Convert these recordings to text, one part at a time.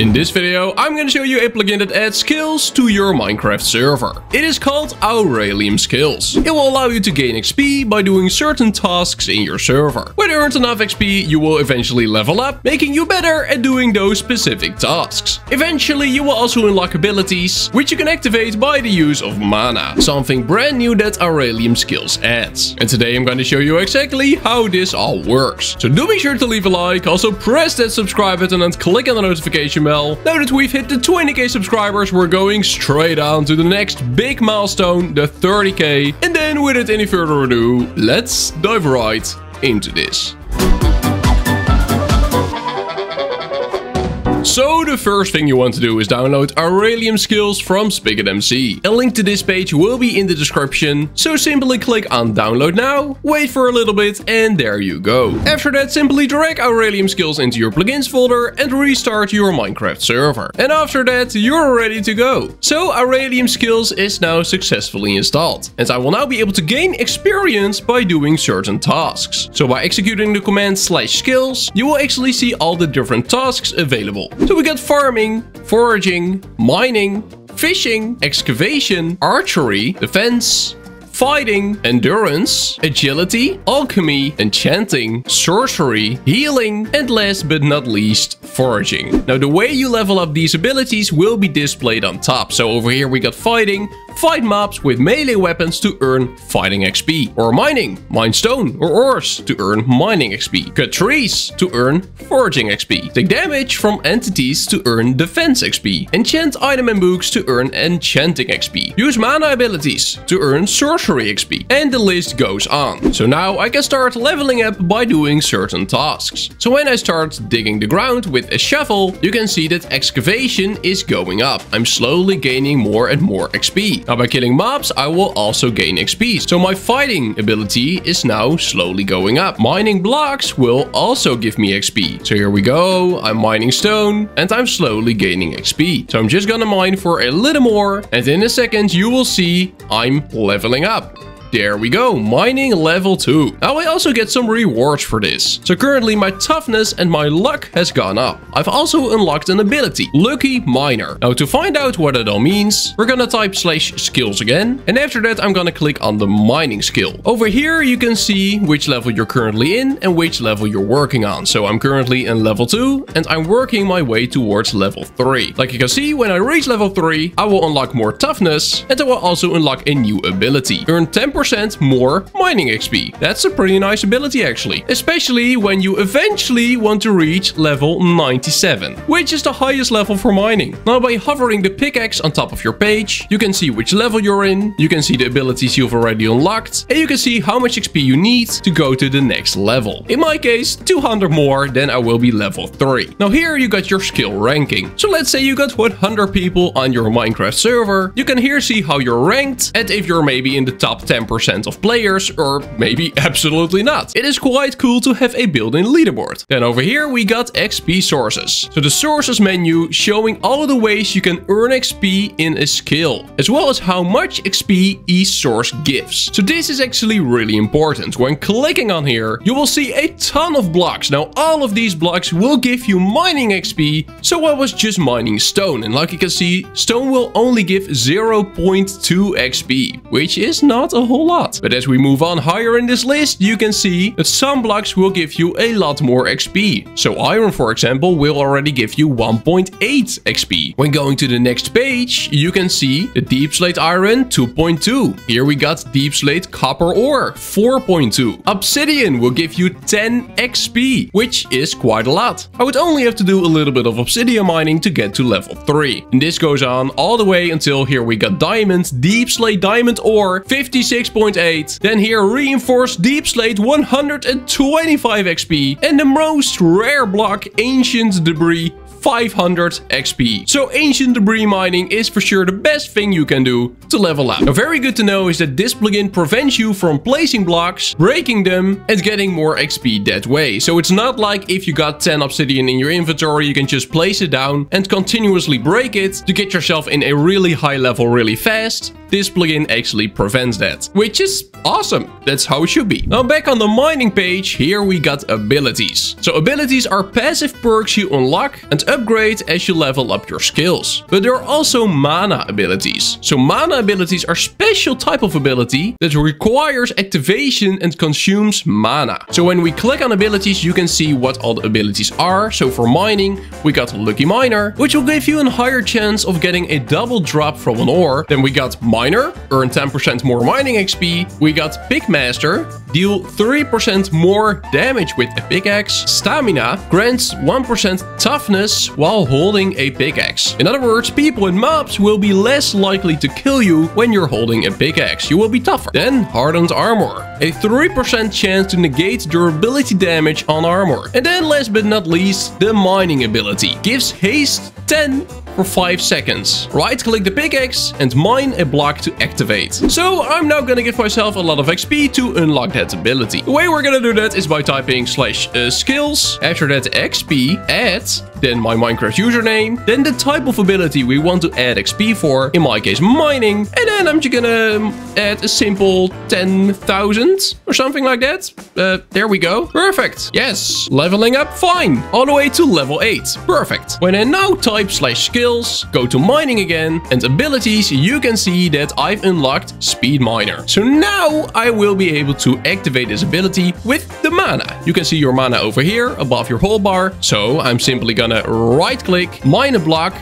In this video, I'm gonna show you a plugin that adds skills to your Minecraft server. It is called Aurelium Skills. It will allow you to gain XP by doing certain tasks in your server. When you earn enough XP, you will eventually level up, making you better at doing those specific tasks. Eventually, you will also unlock abilities, which you can activate by the use of mana, something brand new that Aurelium Skills adds. And today I'm gonna show you exactly how this all works. So do be sure to leave a like, also press that subscribe button and click on the notification bell now that we've hit the 20k subscribers, we're going straight on to the next big milestone, the 30k. And then without any further ado, let's dive right into this. So the first thing you want to do is download Aurelium Skills from Spigot MC. A link to this page will be in the description, so simply click on download now, wait for a little bit and there you go. After that simply drag Aurelium Skills into your plugins folder and restart your Minecraft server. And after that you're ready to go. So Aurelium Skills is now successfully installed and I will now be able to gain experience by doing certain tasks. So by executing the command slash skills you will actually see all the different tasks available. So we got farming, foraging, mining, fishing, excavation, archery, defense, fighting, endurance, agility, alchemy, enchanting, sorcery, healing, and last but not least, forging. Now the way you level up these abilities will be displayed on top. So over here we got fighting, fight mobs with melee weapons to earn fighting XP. Or mining, mine stone or ores to earn mining XP. Cut trees to earn foraging XP. Take damage from entities to earn defense XP. Enchant item and books to earn enchanting XP. Use mana abilities to earn sorcery XP. And the list goes on. So now I can start leveling up by doing certain tasks. So when I start digging the ground with a shovel, you can see that excavation is going up. I'm slowly gaining more and more XP. Now by killing mobs, I will also gain XP. So my fighting ability is now slowly going up. Mining blocks will also give me XP. So here we go. I'm mining stone and I'm slowly gaining XP. So I'm just gonna mine for a little more. And in a second, you will see I'm leveling up. There we go, mining level 2. Now I also get some rewards for this. So currently my toughness and my luck has gone up. I've also unlocked an ability, Lucky Miner. Now to find out what it all means, we're gonna type slash skills again. And after that I'm gonna click on the mining skill. Over here you can see which level you're currently in and which level you're working on. So I'm currently in level 2 and I'm working my way towards level 3. Like you can see, when I reach level 3, I will unlock more toughness and I will also unlock a new ability. Earn 10% percent more mining XP. That's a pretty nice ability actually, especially when you eventually want to reach level 97, which is the highest level for mining. Now by hovering the pickaxe on top of your page, you can see which level you're in, you can see the abilities you've already unlocked, and you can see how much XP you need to go to the next level. In my case, 200 more, then I will be level 3. Now here you got your skill ranking. So let's say you got 100 people on your Minecraft server, you can here see how you're ranked and if you're maybe in the top 10% 10% of players, or maybe absolutely not. It is quite cool to have a built-in leaderboard. Then over here we got XP sources. So the sources menu showing all of the ways you can earn XP in a skill, as well as how much XP each source gives. So this is actually really important. When clicking on here, you will see a ton of blocks. Now all of these blocks will give you mining XP, so I was just mining stone. And like you can see, stone will only give 0.2 XP, which is not a whole lot. But as we move on higher in this list, you can see that some blocks will give you a lot more XP. So iron, for example, will already give you 1.8 XP. When going to the next page, you can see the deepslate iron 2.2. Here we got deepslate copper ore 4.2. Obsidian will give you 10 XP, which is quite a lot. I would only have to do a little bit of obsidian mining to get to level 3. And this goes on all the way until here we got diamond, deepslate diamond ore 56 6.8. Then here reinforced deepslate 125 XP. And the most rare block ancient debris 500 XP. So ancient debris mining is for sure the best thing you can do to level up. Now very good to know is that this plugin prevents you from placing blocks, breaking them and getting more XP that way. So it's not like if you got 10 obsidian in your inventory, you can just place it down and continuously break it to get yourself in a really high level really fast. This plugin actually prevents that, which is awesome. That's how it should be. Now back on the mining page, here we got abilities. So abilities are passive perks you unlock and upgrade as you level up your skills. But there are also mana abilities. So mana abilities are special type of ability that requires activation and consumes mana. So when we click on abilities, you can see what all the abilities are. So for mining, we got Lucky Miner, which will give you a higher chance of getting a double drop from an ore. Then we got Miner, earn 10% more mining XP. We got Pickmaster, deal 3% more damage with a pickaxe. Stamina grants 1% toughness while holding a pickaxe. In other words, people and mobs will be less likely to kill you when you're holding a pickaxe. You will be tougher. Then hardened armor. A 3% chance to negate durability damage on armor. And then last but not least, the mining ability. Gives haste 10 for 5 seconds. Right click the pickaxe and mine a block to activate. So I'm now gonna give myself a lot of XP to unlock that ability. The way we're gonna do that is by typing slash uh, skills. After that XP, add, then my Minecraft username, then the type of ability we want to add XP for, in my case mining, and then I'm just gonna add a simple 10,000 or something like that. Uh, there we go. Perfect. Yes, leveling up fine. All the way to level 8. Perfect. When I now type slash skills, go to mining again, and abilities, you can see that I've unlocked Speed Miner. So now I will be able to activate this ability with the mana. You can see your mana over here above your hotbar. So I'm simply gonna right click, mine a block,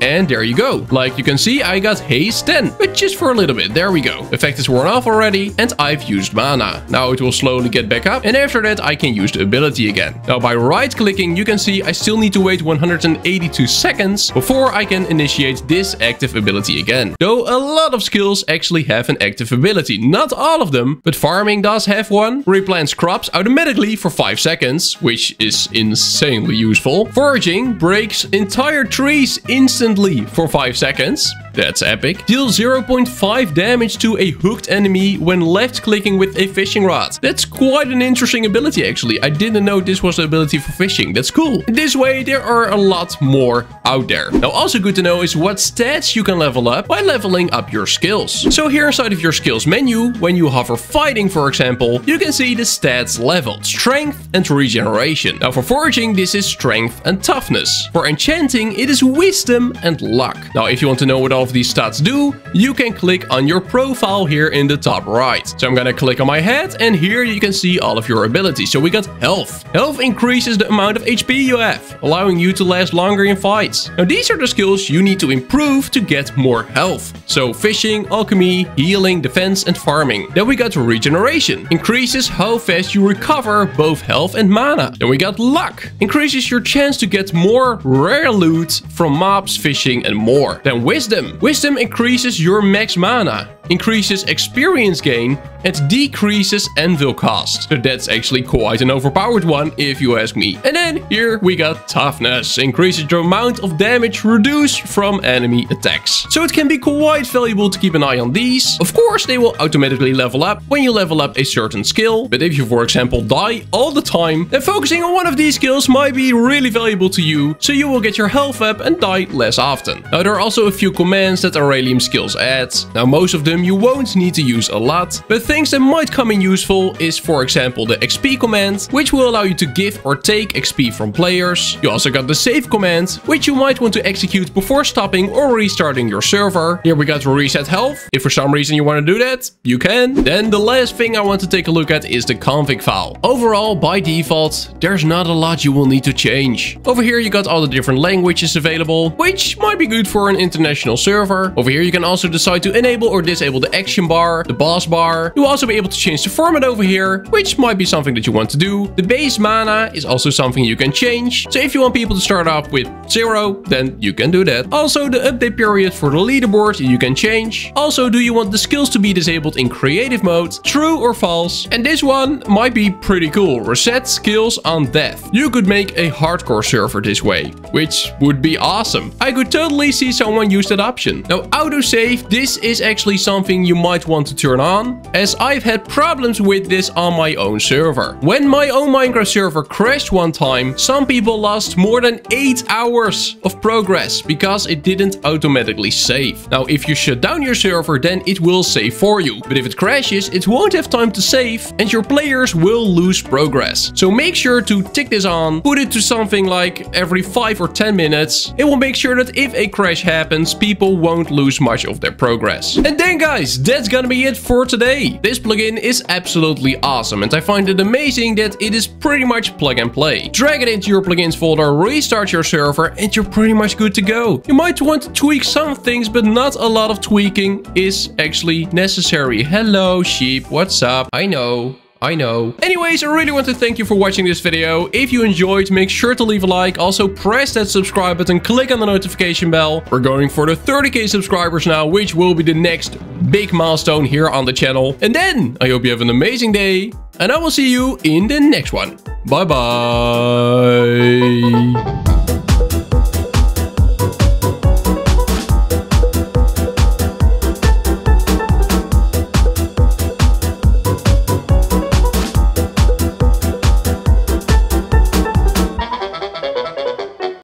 and there you go. Like you can see, I got haste 10, but just for a little bit. There we go. Effect is worn off already, and I've used mana. Now it will slowly get back up, and after that, I can use the ability again. Now by right-clicking, you can see I still need to wait 182 seconds before I can initiate this active ability again. Though a lot of skills actually have an active ability. Not all of them, but farming does have one. Replants crops automatically for 5 seconds, which is insanely useful. Foraging breaks entire trees instantly instantly for 5 seconds. That's epic. Deal 0.5 damage to a hooked enemy when left clicking with a fishing rod. That's quite an interesting ability actually. I didn't know this was the ability for fishing. That's cool. This way there are a lot more out there. Now also good to know is what stats you can level up by leveling up your skills. So here inside of your skills menu, when you hover fighting for example, you can see the stats leveled. Strength and regeneration. Now for foraging this is strength and toughness. For enchanting it is wisdom and luck. Now if you want to know what all of these stats do, you can click on your profile here in the top right. So I'm gonna click on my head and here you can see all of your abilities. So we got health. Health increases the amount of HP you have, allowing you to last longer in fights. Now these are the skills you need to improve to get more health. So fishing, alchemy, healing, defense and farming. Then we got regeneration. Increases how fast you recover both health and mana. Then we got luck. Increases your chance to get more rare loot from mobs, fishing and more. Then wisdom. Wisdom increases your max mana, increases experience gain, and decreases anvil cost. So that's actually quite an overpowered one, if you ask me. And then here we got toughness, increases the amount of damage reduced from enemy attacks. So it can be quite valuable to keep an eye on these. Of course, they will automatically level up when you level up a certain skill. But if you, for example, die all the time, then focusing on one of these skills might be really valuable to you, so you will get your health up and die less often. Now, there are also a few commands that Aurelium skills add. Now, most of them you won't need to use a lot, but things that might come in useful is for example the XP command, which will allow you to give or take XP from players. You also got the save command, which you might want to execute before stopping or restarting your server. Here we got reset health. If for some reason you want to do that, you can. Then the last thing I want to take a look at is the config file. Overall, by default, there's not a lot you will need to change. Over here you got all the different languages available, which might be good for an international server. Over here you can also decide to enable or disable the action bar, the boss bar. You will also be able to change the format over here, which might be something that you want to do. The base mana is also something you can change. So if you want people to start off with zero, then you can do that. Also, the update period for the leaderboard you can change. Also, do you want the skills to be disabled in creative mode, true or false? And this one might be pretty cool. Reset skills on death. You could make a hardcore server this way, which would be awesome. I could totally see someone use that option. Now, autosave, this is actually something something you might want to turn on, as I've had problems with this on my own server. When my own Minecraft server crashed one time, some people lost more than 8 hours of progress because it didn't automatically save. Now, if you shut down your server, then it will save for you. But if it crashes, it won't have time to save and your players will lose progress. So make sure to tick this on, put it to something like every 5 or 10 minutes. It will make sure that if a crash happens, people won't lose much of their progress. And then guys, that's gonna be it for today. This plugin is absolutely awesome and I find it amazing that it is pretty much plug and play. Drag it into your plugins folder, restart your server and you're pretty much good to go. You might want to tweak some things, but not a lot of tweaking is actually necessary. Hello sheep, what's up? I know. I know. Anyways, I really want to thank you for watching this video. If you enjoyed, make sure to leave a like. Also, press that subscribe button, click on the notification bell. We're going for the 30k subscribers now, which will be the next big milestone here on the channel. And then, I hope you have an amazing day. And I will see you in the next one. Bye bye.